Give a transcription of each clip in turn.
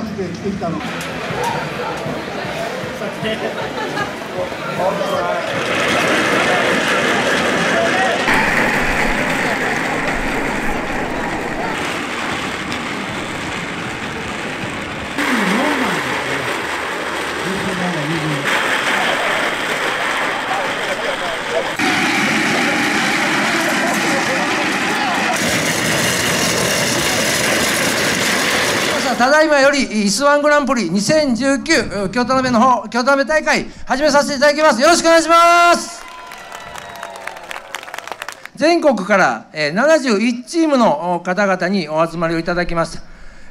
力をアピールしたくて来てきたの。ただいまよりイスワングランプリ2019京都鍋の方京都鍋大会始めさせていただきます。よろしくお願いします。全国から71チームの方々にお集まりをいただきました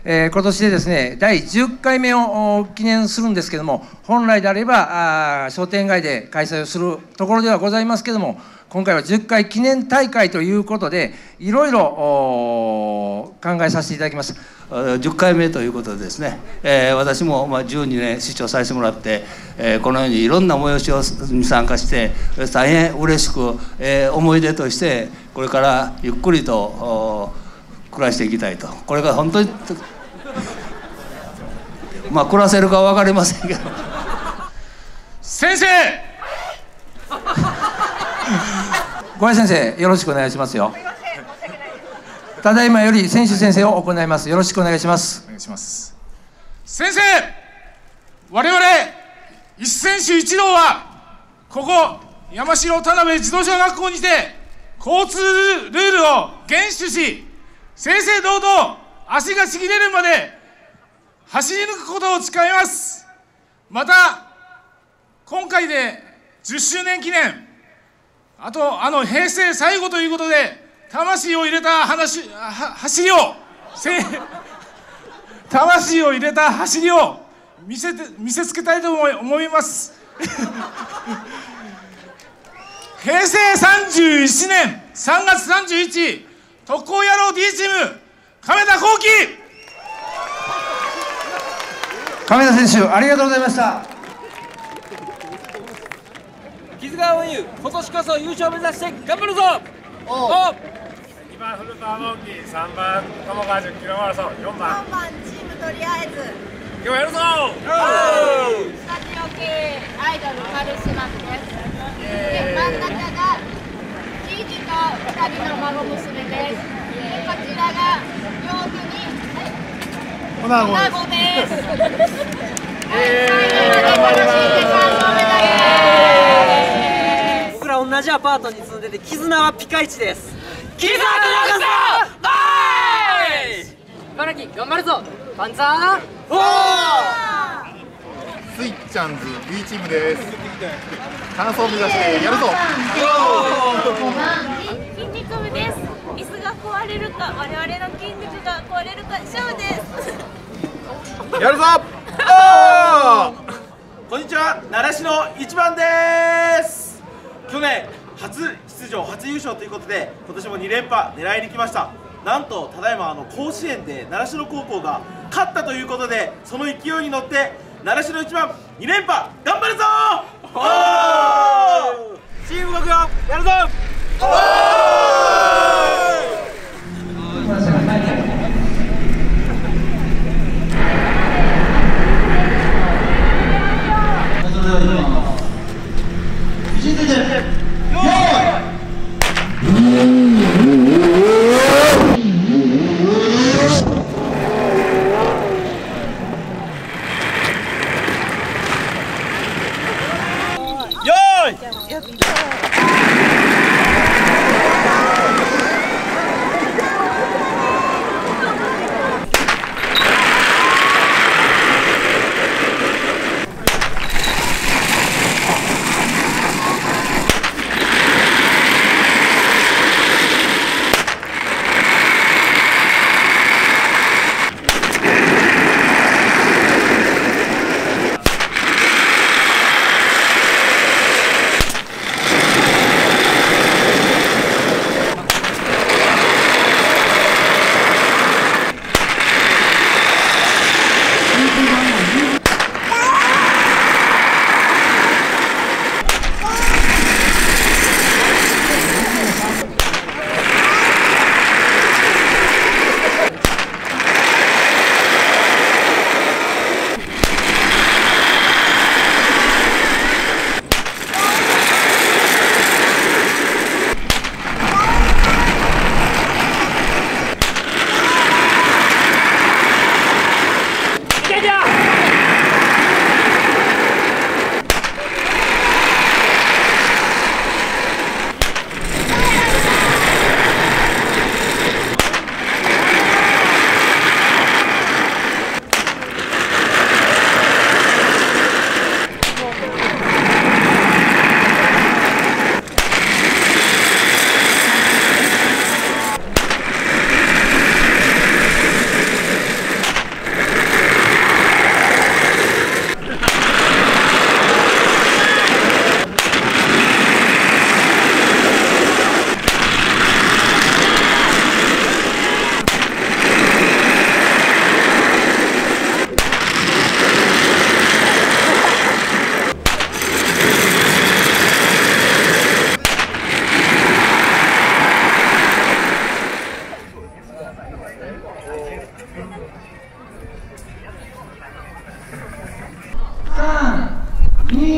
えー今年でですね第10回目を記念するんですけども本来であればあ商店街で開催をするところではございますけども今回は10回記念大会ということでいろいろお考えさせていただきます。10回目ということでですね、えー私もまあ12年視聴させてもらって、えーこのようにいろんな催しをに参加して大変嬉しく、えー思い出としてこれからゆっくりとお暮らしていきたいと。これが本当にまあ暮らせるかは分かりませんけど。先生小林先生よろしくお願いしますよ。ただいまより選手先生を行います。よろしくお願いします。お願いします。先生我々一選手一同はここ山城田辺自動車学校にて交通ルールを厳守し正々堂々足がちぎれるまで走り抜くことを誓います。また今回で10周年記念あとあの平成最後ということで魂を入れた話は走りをせ 魂を入れた走りを見せて見せつけたいと思い思います。平成31年3月31日特攻野郎 D チーム亀田光輝。亀田選手ありがとうございました木津川運輸今年こそ優勝目指して頑張るぞ！お2番古川直樹3番友川10キロマラソン4番。4番チームとりあえず。今日やるぞ！スタジオ系アイドルカルスマスです。で真ん中がじいじと2人の孫娘です。でこちらが両手に女子双子です。はい。最後まで楽しんで3勝目だけ僕ら同じアパートに住んでて絆はピカイチです。絆となくぞ茨城頑張るぞ!パンツァー!おスイッチャンズ B チームです。完走目指してやるぞ!筋肉部です。椅子が壊れるか我々の筋肉が壊れるか勝負です。やるぞ!こんにちは。奈良市の一番です去年初出場初優勝ということで今年も2連覇狙いに来ました。なんとただいまあの甲子園で習志野高校が勝ったということでその勢いに乗って習志野一番2連覇頑張るぞ!チーム動くよやるぞ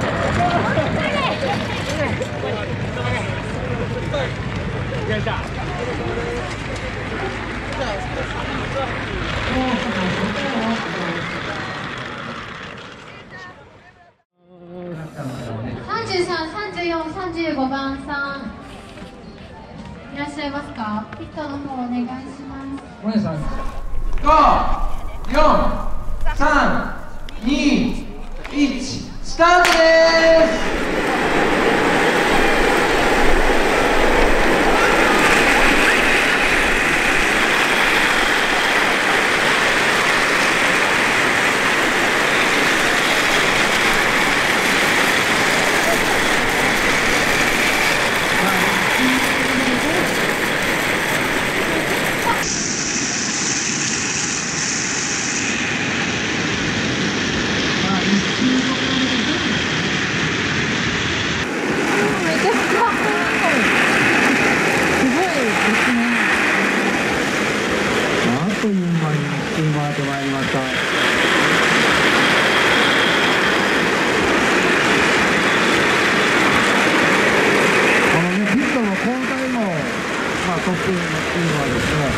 33、34、35番さんいらっしゃいますかピットの方お願いしますお姉さん五、四、三、二、一、スタートです。あっという間に走り回ってまいりました。このね、ピットの交代の、まあ、特訓っていうのはですね、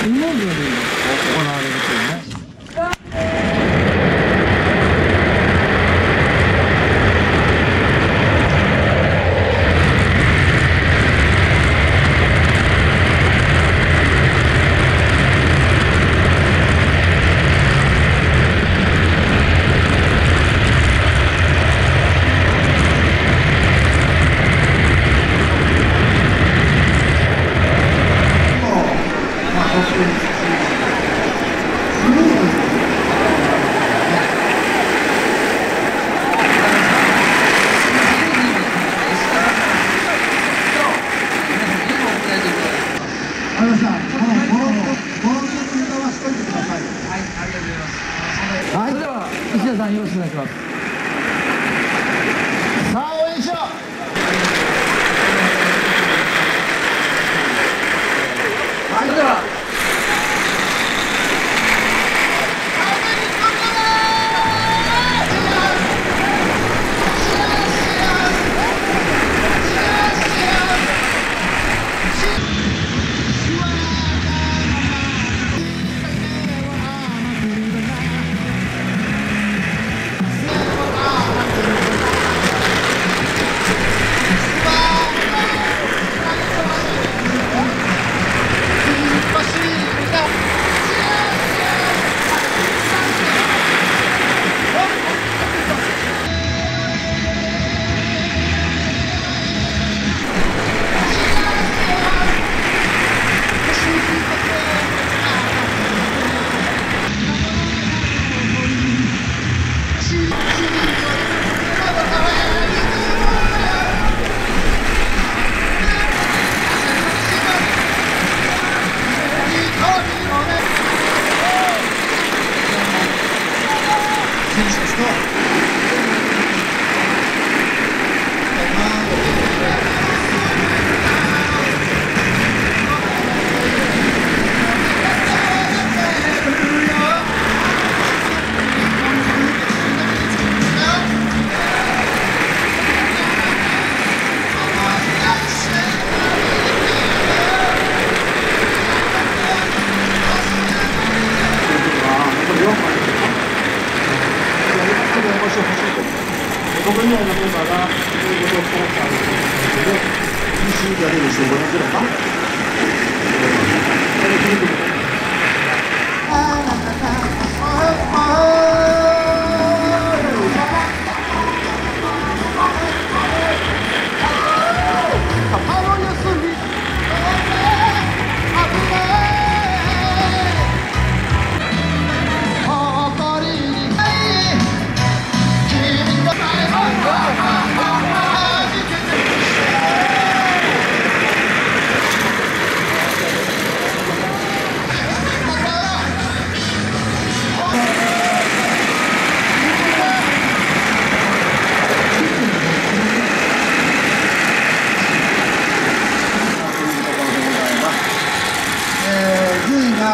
スムーズに行われるというね。まあ、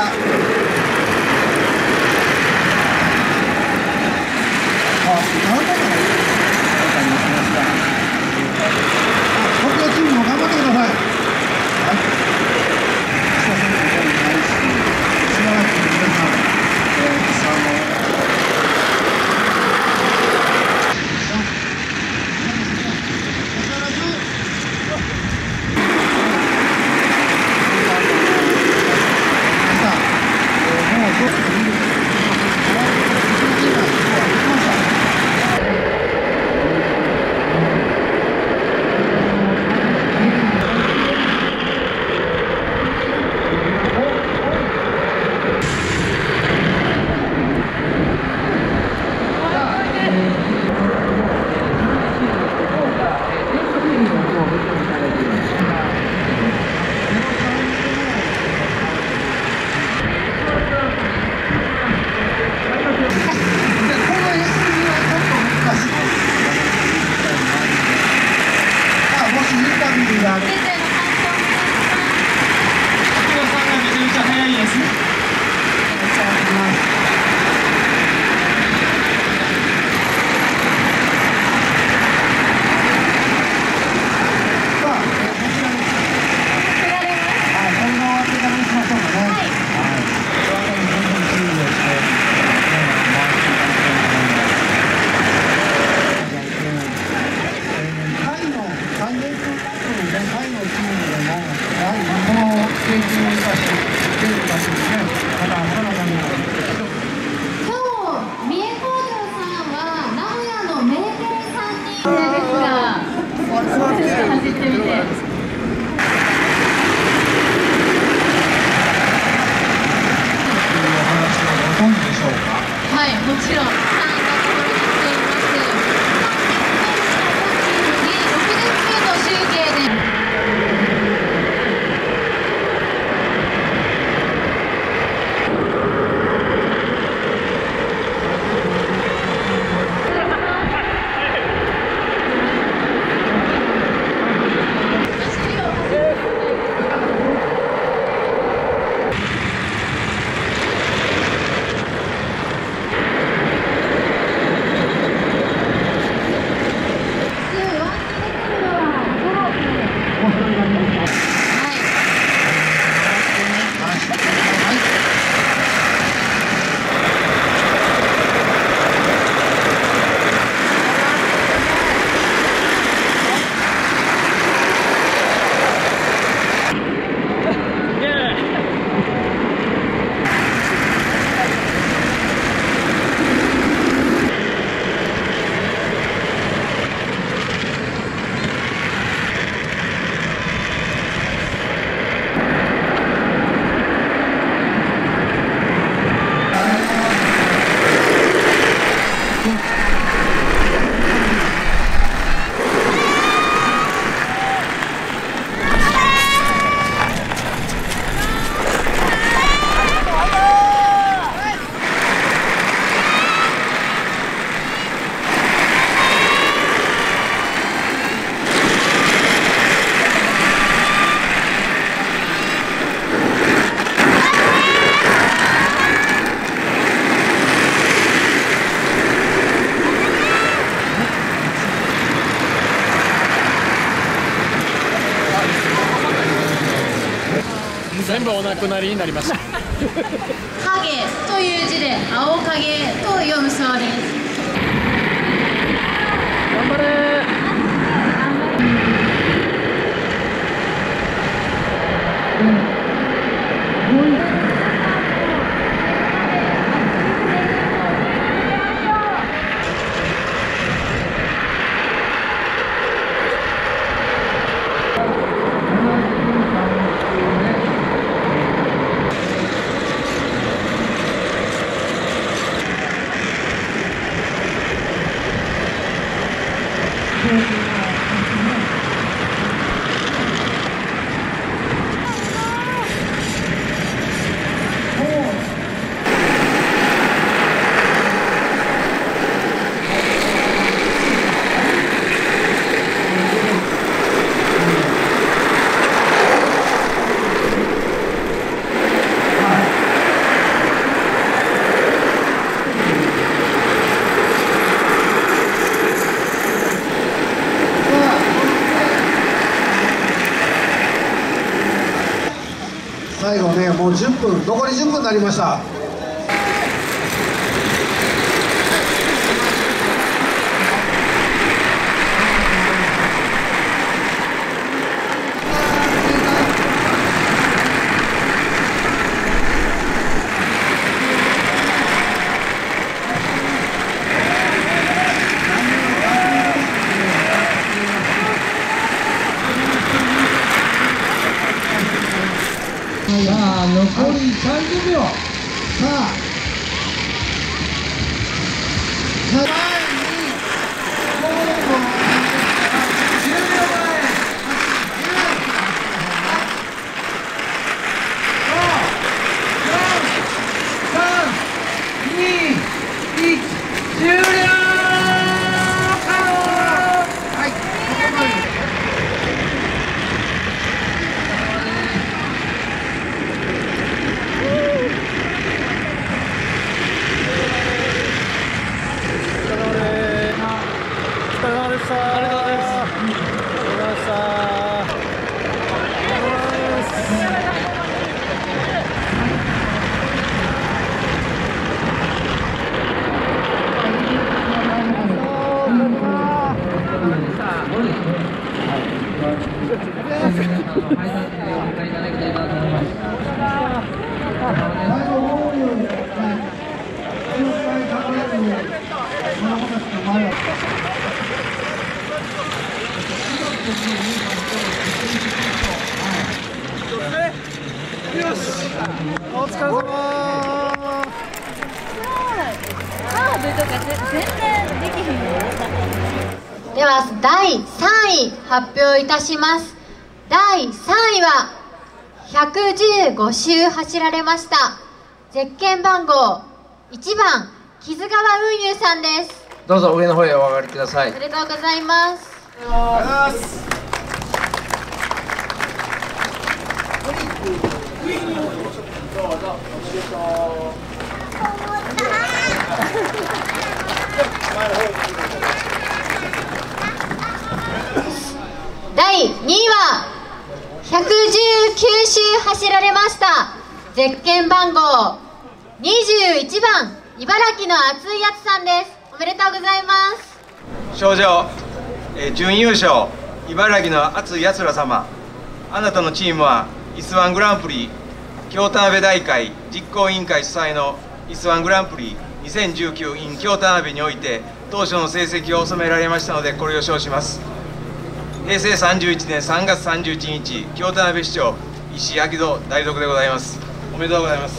uh, くなりになりました。影という字で青影と読むそうです。もう10分残り10分になりました。お疲れ様カーブとか全然できへんよでは第3位発表いたします。第3位は115周走られましたゼッケン番号1番木津川運輸さんです。どうぞ上の方へお上がりください。おめでとうございます第2位は119周走られました。ゼッケン番号。21番茨城の熱いやつさんです。おめでとうございます。賞状、えー準優勝。茨城の熱いやつら様。あなたのチームはイスワングランプリ京田辺大会実行委員会主催のイスワングランプリ2019 in 京田辺において当初の成績を収められましたのでこれを称します。平成31年3月31日京田辺市長石井明戸代読でございます。おめでとうございます。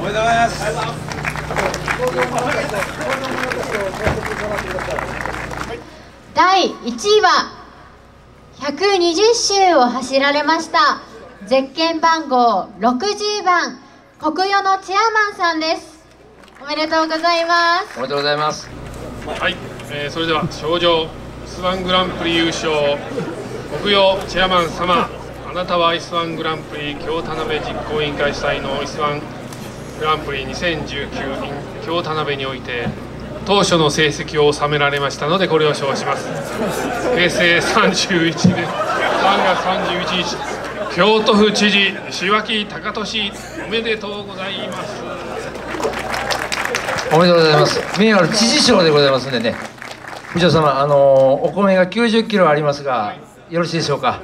おめでとうございます。第1位は120周を走られましたゼッケン番号60番国与のチェアマンさんです。おめでとうございます。おめでとうございます。はい、えーそれでは賞状スワングランプリ優勝国用チェアマン様あなたはイスワングランプリ京田辺実行委員会主催のイスワングランプリ2019 in 京田辺において当初の成績を収められましたのでこれを称します。平成31年3月31日京都府知事石脇隆俊おめでとうございます。おめでとうございます。名誉ある知事賞でございますんでね。部長様あのお米が90キロありますがよろしいでしょうか？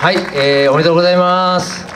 はい、えーおめでとうございます。